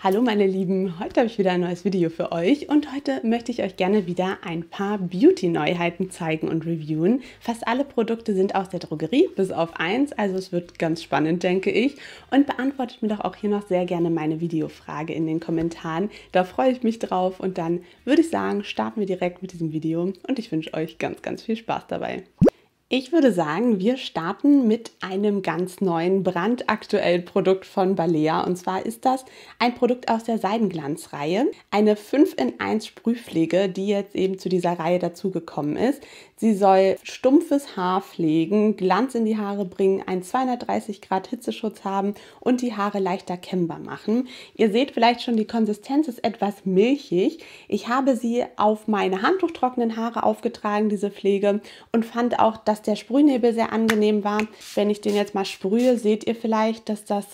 Hallo meine Lieben, heute habe ich wieder ein neues Video für euch und heute möchte ich euch gerne wieder ein paar Beauty-Neuheiten zeigen und reviewen. Fast alle Produkte sind aus der Drogerie, bis auf eins, also es wird ganz spannend, denke ich. Und beantwortet mir doch auch hier noch sehr gerne meine Videofrage in den Kommentaren. Da freue ich mich drauf und dann würde ich sagen, starten wir direkt mit diesem Video und ich wünsche euch ganz, ganz viel Spaß dabei. Ich würde sagen, wir starten mit einem ganz neuen, brandaktuellen Produkt von Balea. Und zwar ist das ein Produkt aus der Seidenglanzreihe. Eine 5 in 1 Sprühpflege, die jetzt eben zu dieser Reihe dazugekommen ist. Sie soll stumpfes Haar pflegen, Glanz in die Haare bringen, einen 230 Grad Hitzeschutz haben und die Haare leichter kämmbar machen. Ihr seht vielleicht schon, die Konsistenz ist etwas milchig. Ich habe sie auf meine handtuchtrockenen Haare aufgetragen, diese Pflege, und fand auch, dass der Sprühnebel sehr angenehm war. Wenn ich den jetzt mal sprühe, seht ihr vielleicht, dass das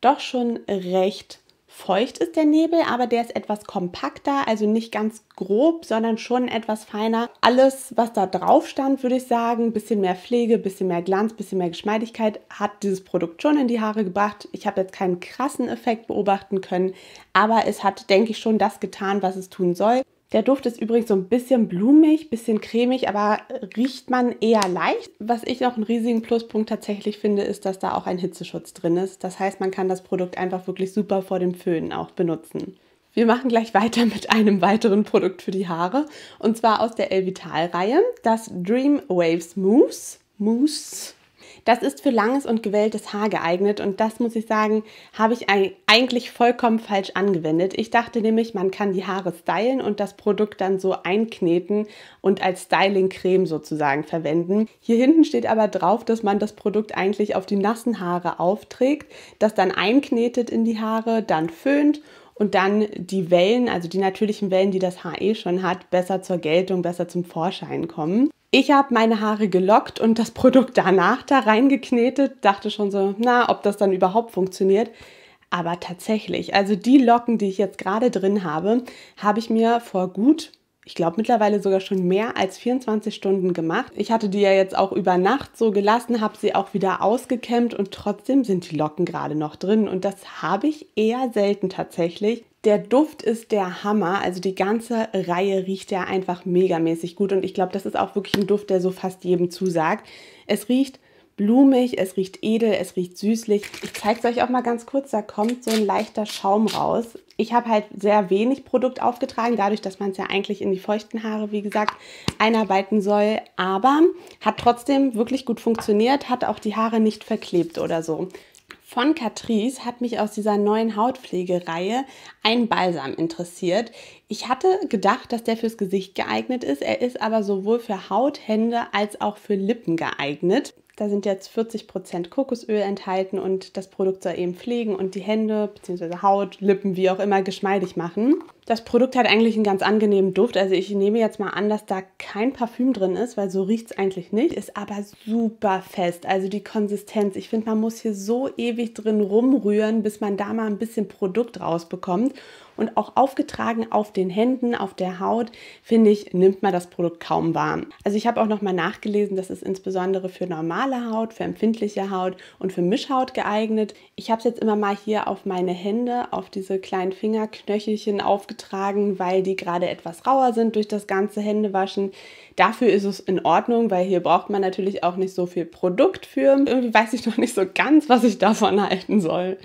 doch schon recht feucht ist der Nebel, aber der ist etwas kompakter, also nicht ganz grob, sondern schon etwas feiner. Alles, was da drauf stand, würde ich sagen, bisschen mehr Pflege, bisschen mehr Glanz, bisschen mehr Geschmeidigkeit, hat dieses Produkt schon in die Haare gebracht. Ich habe jetzt keinen krassen Effekt beobachten können, aber es hat, denke ich, schon das getan, was es tun soll. Der Duft ist übrigens so ein bisschen blumig, bisschen cremig, aber riecht man eher leicht. Was ich noch einen riesigen Pluspunkt tatsächlich finde, ist, dass da auch ein Hitzeschutz drin ist. Das heißt, man kann das Produkt einfach wirklich super vor dem Föhnen auch benutzen. Wir machen gleich weiter mit einem weiteren Produkt für die Haare und zwar aus der Elvital-Reihe, das Dream Waves Mousse. Mousse das ist für langes und gewelltes Haar geeignet und das muss ich sagen, habe ich eigentlich vollkommen falsch angewendet. Ich dachte nämlich, man kann die Haare stylen und das Produkt dann so einkneten und als Styling-Creme sozusagen verwenden. Hier hinten steht aber drauf, dass man das Produkt eigentlich auf die nassen Haare aufträgt, das dann einknetet in die Haare, dann föhnt und dann die Wellen, also die natürlichen Wellen, die das Haar eh schon hat, besser zur Geltung, besser zum Vorschein kommen. Ich habe meine Haare gelockt und das Produkt danach da reingeknetet, dachte schon so, na, ob das dann überhaupt funktioniert. Aber tatsächlich, also die Locken, die ich jetzt gerade drin habe, habe ich mir vor gut, ich glaube mittlerweile sogar schon mehr als 24 Stunden gemacht. Ich hatte die ja jetzt auch über Nacht so gelassen, habe sie auch wieder ausgekämmt und trotzdem sind die Locken gerade noch drin. Und das habe ich eher selten tatsächlich. Der Duft ist der Hammer. Also die ganze Reihe riecht ja einfach megamäßig gut. Und ich glaube, das ist auch wirklich ein Duft, der so fast jedem zusagt. Es riecht blumig, es riecht edel, es riecht süßlich. Ich zeige es euch auch mal ganz kurz. Da kommt so ein leichter Schaum raus. Ich habe halt sehr wenig Produkt aufgetragen, dadurch, dass man es ja eigentlich in die feuchten Haare, wie gesagt, einarbeiten soll. Aber hat trotzdem wirklich gut funktioniert, hat auch die Haare nicht verklebt oder so von Catrice hat mich aus dieser neuen Hautpflegereihe ein Balsam interessiert. Ich hatte gedacht, dass der fürs Gesicht geeignet ist. Er ist aber sowohl für Haut, Hände als auch für Lippen geeignet. Da sind jetzt 40% Kokosöl enthalten und das Produkt soll eben pflegen und die Hände bzw. Haut, Lippen, wie auch immer, geschmeidig machen. Das Produkt hat eigentlich einen ganz angenehmen Duft. Also ich nehme jetzt mal an, dass da kein Parfüm drin ist, weil so riecht es eigentlich nicht. Ist aber super fest. Also die Konsistenz. Ich finde, man muss hier so ewig drin rumrühren, bis man da mal ein bisschen Produkt rausbekommt und auch aufgetragen auf den Händen, auf der Haut, finde ich, nimmt man das Produkt kaum warm. Also ich habe auch noch mal nachgelesen, das ist insbesondere für normale Haut, für empfindliche Haut und für Mischhaut geeignet. Ich habe es jetzt immer mal hier auf meine Hände, auf diese kleinen Fingerknöchelchen aufgetragen, weil die gerade etwas rauer sind durch das ganze Händewaschen. Dafür ist es in Ordnung, weil hier braucht man natürlich auch nicht so viel Produkt für. Irgendwie weiß ich noch nicht so ganz, was ich davon halten soll.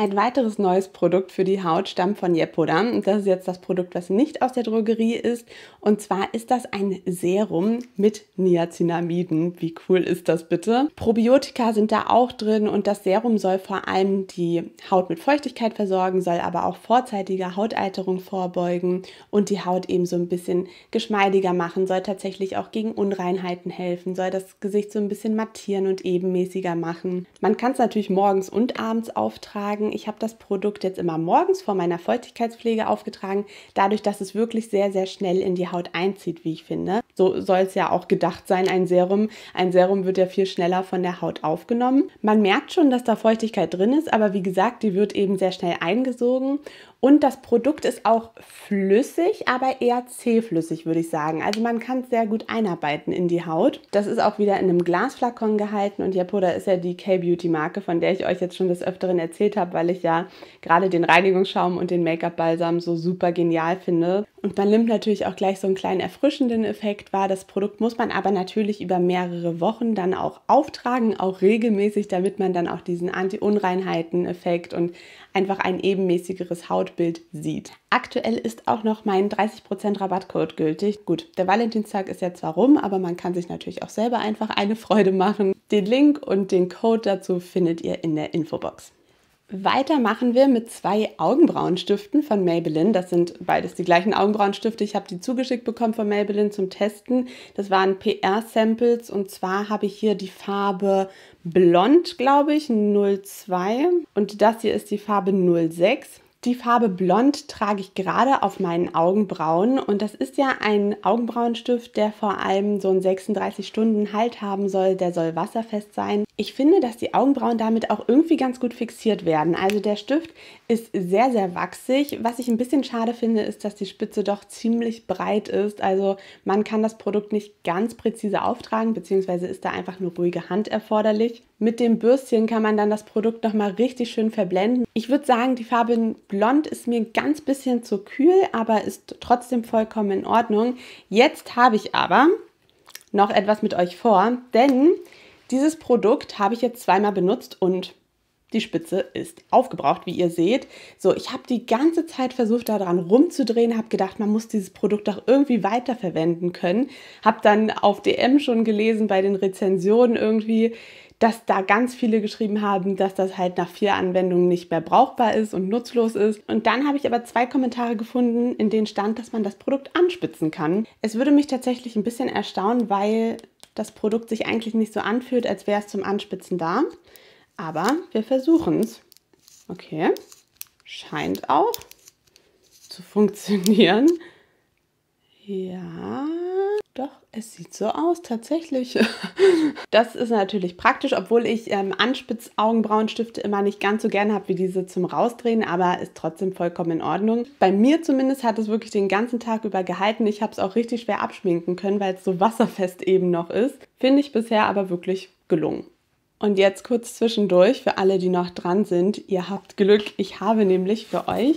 Ein weiteres neues Produkt für die Haut stammt von Yepoda. Das ist jetzt das Produkt, was nicht aus der Drogerie ist. Und zwar ist das ein Serum mit Niacinamiden. Wie cool ist das bitte? Probiotika sind da auch drin und das Serum soll vor allem die Haut mit Feuchtigkeit versorgen, soll aber auch vorzeitige Hautalterung vorbeugen und die Haut eben so ein bisschen geschmeidiger machen, soll tatsächlich auch gegen Unreinheiten helfen, soll das Gesicht so ein bisschen mattieren und ebenmäßiger machen. Man kann es natürlich morgens und abends auftragen ich habe das Produkt jetzt immer morgens vor meiner Feuchtigkeitspflege aufgetragen, dadurch, dass es wirklich sehr, sehr schnell in die Haut einzieht, wie ich finde. So soll es ja auch gedacht sein, ein Serum. Ein Serum wird ja viel schneller von der Haut aufgenommen. Man merkt schon, dass da Feuchtigkeit drin ist, aber wie gesagt, die wird eben sehr schnell eingesogen und das Produkt ist auch flüssig, aber eher zähflüssig, würde ich sagen. Also man kann es sehr gut einarbeiten in die Haut. Das ist auch wieder in einem Glasflakon gehalten und Japoda ist ja die K-Beauty-Marke, von der ich euch jetzt schon des Öfteren erzählt habe, weil ich ja gerade den Reinigungsschaum und den Make-up-Balsam so super genial finde. Und man nimmt natürlich auch gleich so einen kleinen erfrischenden Effekt wahr. Das Produkt muss man aber natürlich über mehrere Wochen dann auch auftragen, auch regelmäßig, damit man dann auch diesen Anti-Unreinheiten-Effekt und einfach ein ebenmäßigeres Hautbild sieht. Aktuell ist auch noch mein 30% Rabattcode gültig. Gut, der Valentinstag ist jetzt zwar rum, aber man kann sich natürlich auch selber einfach eine Freude machen. Den Link und den Code dazu findet ihr in der Infobox. Weiter machen wir mit zwei Augenbrauenstiften von Maybelline. Das sind beides die gleichen Augenbrauenstifte. Ich habe die zugeschickt bekommen von Maybelline zum Testen. Das waren PR-Samples und zwar habe ich hier die Farbe Blond, glaube ich, 02 und das hier ist die Farbe 06. Die Farbe Blond trage ich gerade auf meinen Augenbrauen und das ist ja ein Augenbrauenstift, der vor allem so einen 36 Stunden Halt haben soll, der soll wasserfest sein. Ich finde, dass die Augenbrauen damit auch irgendwie ganz gut fixiert werden. Also der Stift ist sehr, sehr wachsig. Was ich ein bisschen schade finde, ist, dass die Spitze doch ziemlich breit ist. Also man kann das Produkt nicht ganz präzise auftragen, beziehungsweise ist da einfach eine ruhige Hand erforderlich. Mit dem Bürstchen kann man dann das Produkt nochmal richtig schön verblenden. Ich würde sagen, die Farbe Blond ist mir ein ganz bisschen zu kühl, aber ist trotzdem vollkommen in Ordnung. Jetzt habe ich aber noch etwas mit euch vor, denn dieses Produkt habe ich jetzt zweimal benutzt und die Spitze ist aufgebraucht, wie ihr seht. So, ich habe die ganze Zeit versucht, daran rumzudrehen, habe gedacht, man muss dieses Produkt doch irgendwie weiterverwenden können. Habe dann auf DM schon gelesen bei den Rezensionen irgendwie, dass da ganz viele geschrieben haben, dass das halt nach vier Anwendungen nicht mehr brauchbar ist und nutzlos ist. Und dann habe ich aber zwei Kommentare gefunden, in denen stand, dass man das Produkt anspitzen kann. Es würde mich tatsächlich ein bisschen erstaunen, weil das Produkt sich eigentlich nicht so anfühlt, als wäre es zum Anspitzen da. Aber wir versuchen es. Okay, scheint auch zu funktionieren. Ja, doch, es sieht so aus, tatsächlich. Das ist natürlich praktisch, obwohl ich ähm, Anspitz-Augenbrauenstifte immer nicht ganz so gerne habe wie diese zum Rausdrehen, aber ist trotzdem vollkommen in Ordnung. Bei mir zumindest hat es wirklich den ganzen Tag über gehalten. Ich habe es auch richtig schwer abschminken können, weil es so wasserfest eben noch ist. Finde ich bisher aber wirklich gelungen. Und jetzt kurz zwischendurch für alle, die noch dran sind. Ihr habt Glück, ich habe nämlich für euch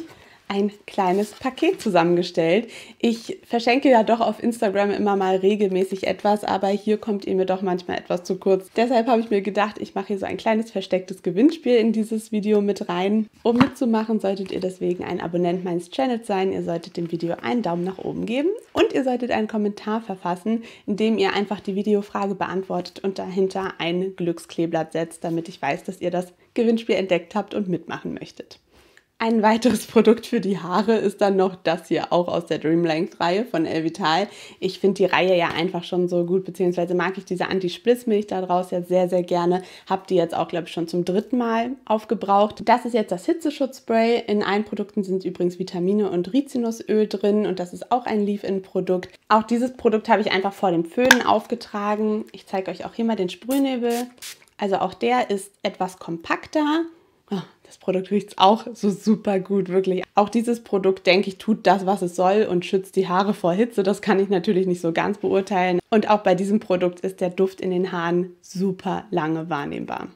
ein kleines Paket zusammengestellt. Ich verschenke ja doch auf Instagram immer mal regelmäßig etwas, aber hier kommt ihr mir doch manchmal etwas zu kurz. Deshalb habe ich mir gedacht, ich mache hier so ein kleines verstecktes Gewinnspiel in dieses Video mit rein. Um mitzumachen, solltet ihr deswegen ein Abonnent meines Channels sein. Ihr solltet dem Video einen Daumen nach oben geben und ihr solltet einen Kommentar verfassen, in dem ihr einfach die Videofrage beantwortet und dahinter ein Glückskleeblatt setzt, damit ich weiß, dass ihr das Gewinnspiel entdeckt habt und mitmachen möchtet. Ein weiteres Produkt für die Haare ist dann noch das hier auch aus der Dream Length Reihe von Elvital. Ich finde die Reihe ja einfach schon so gut, beziehungsweise mag ich diese Anti-Splitzmilch daraus ja sehr, sehr gerne. Hab die jetzt auch, glaube ich, schon zum dritten Mal aufgebraucht. Das ist jetzt das Hitzeschutzspray. In allen Produkten sind übrigens Vitamine und Rizinusöl drin und das ist auch ein Leave-In-Produkt. Auch dieses Produkt habe ich einfach vor dem Föhnen aufgetragen. Ich zeige euch auch hier mal den Sprühnebel. Also auch der ist etwas kompakter das Produkt riecht auch so super gut, wirklich. Auch dieses Produkt, denke ich, tut das, was es soll und schützt die Haare vor Hitze. Das kann ich natürlich nicht so ganz beurteilen. Und auch bei diesem Produkt ist der Duft in den Haaren super lange wahrnehmbar.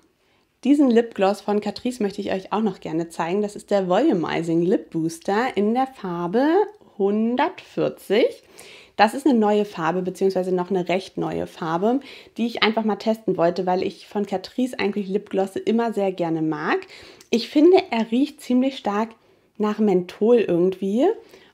Diesen Lipgloss von Catrice möchte ich euch auch noch gerne zeigen. Das ist der Volumizing Lip Booster in der Farbe 140. Das ist eine neue Farbe, beziehungsweise noch eine recht neue Farbe, die ich einfach mal testen wollte, weil ich von Catrice eigentlich Lipglosse immer sehr gerne mag. Ich finde, er riecht ziemlich stark nach Menthol irgendwie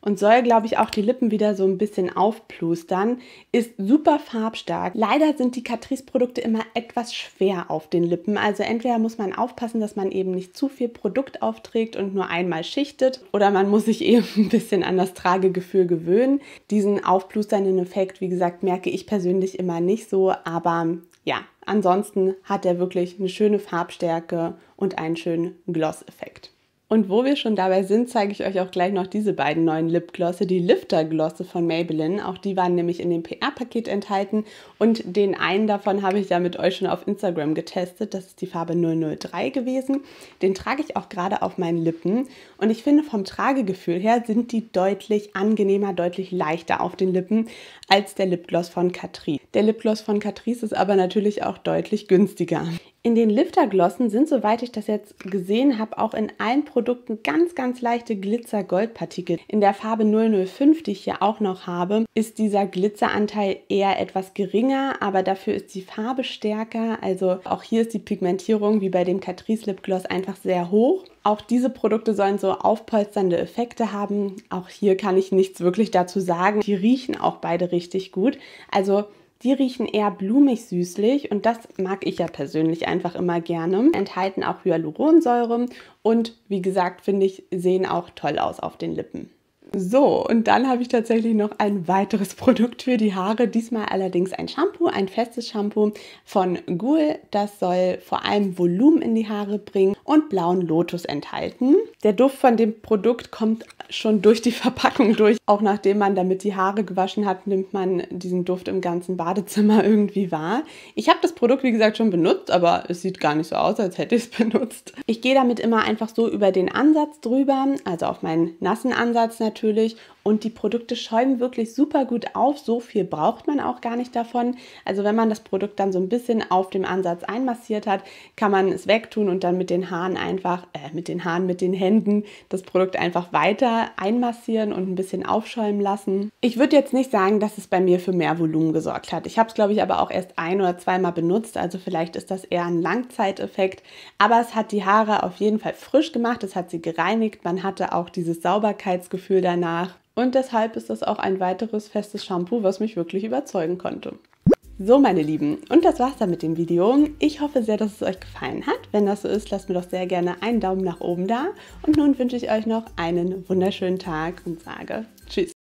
und soll, glaube ich, auch die Lippen wieder so ein bisschen aufplustern. Ist super farbstark. Leider sind die Catrice-Produkte immer etwas schwer auf den Lippen. Also entweder muss man aufpassen, dass man eben nicht zu viel Produkt aufträgt und nur einmal schichtet oder man muss sich eben ein bisschen an das Tragegefühl gewöhnen. Diesen aufplusternden Effekt, wie gesagt, merke ich persönlich immer nicht so, aber ja, ansonsten hat er wirklich eine schöne Farbstärke und einen schönen Gloss-Effekt. Und wo wir schon dabei sind, zeige ich euch auch gleich noch diese beiden neuen Lipglosse, die Lifter-Glosse von Maybelline. Auch die waren nämlich in dem PR-Paket enthalten und den einen davon habe ich ja mit euch schon auf Instagram getestet. Das ist die Farbe 003 gewesen. Den trage ich auch gerade auf meinen Lippen und ich finde vom Tragegefühl her sind die deutlich angenehmer, deutlich leichter auf den Lippen als der Lipgloss von Catrice. Der Lipgloss von Catrice ist aber natürlich auch deutlich günstiger. In den Lifterglossen sind, soweit ich das jetzt gesehen habe, auch in allen Produkten ganz, ganz leichte Glitzer-Goldpartikel. In der Farbe 005, die ich hier auch noch habe, ist dieser Glitzeranteil eher etwas geringer, aber dafür ist die Farbe stärker. Also auch hier ist die Pigmentierung wie bei dem Catrice Lipgloss einfach sehr hoch. Auch diese Produkte sollen so aufpolsternde Effekte haben. Auch hier kann ich nichts wirklich dazu sagen. Die riechen auch beide richtig gut. Also die riechen eher blumig süßlich und das mag ich ja persönlich einfach immer gerne. Enthalten auch Hyaluronsäure und wie gesagt, finde ich, sehen auch toll aus auf den Lippen. So, und dann habe ich tatsächlich noch ein weiteres Produkt für die Haare. Diesmal allerdings ein Shampoo, ein festes Shampoo von Ghoul. Das soll vor allem Volumen in die Haare bringen und blauen Lotus enthalten. Der Duft von dem Produkt kommt schon durch die Verpackung durch. Auch nachdem man damit die Haare gewaschen hat, nimmt man diesen Duft im ganzen Badezimmer irgendwie wahr. Ich habe das Produkt, wie gesagt, schon benutzt, aber es sieht gar nicht so aus, als hätte ich es benutzt. Ich gehe damit immer einfach so über den Ansatz drüber, also auf meinen nassen Ansatz natürlich natürlich und die Produkte schäumen wirklich super gut auf. So viel braucht man auch gar nicht davon. Also wenn man das Produkt dann so ein bisschen auf dem Ansatz einmassiert hat, kann man es wegtun und dann mit den Haaren einfach, äh, mit den Haaren, mit den Händen das Produkt einfach weiter einmassieren und ein bisschen aufschäumen lassen. Ich würde jetzt nicht sagen, dass es bei mir für mehr Volumen gesorgt hat. Ich habe es, glaube ich, aber auch erst ein oder zweimal benutzt. Also vielleicht ist das eher ein Langzeiteffekt. Aber es hat die Haare auf jeden Fall frisch gemacht. Es hat sie gereinigt. Man hatte auch dieses Sauberkeitsgefühl danach. Und deshalb ist das auch ein weiteres festes Shampoo, was mich wirklich überzeugen konnte. So, meine Lieben, und das war's dann mit dem Video. Ich hoffe sehr, dass es euch gefallen hat. Wenn das so ist, lasst mir doch sehr gerne einen Daumen nach oben da. Und nun wünsche ich euch noch einen wunderschönen Tag und sage Tschüss.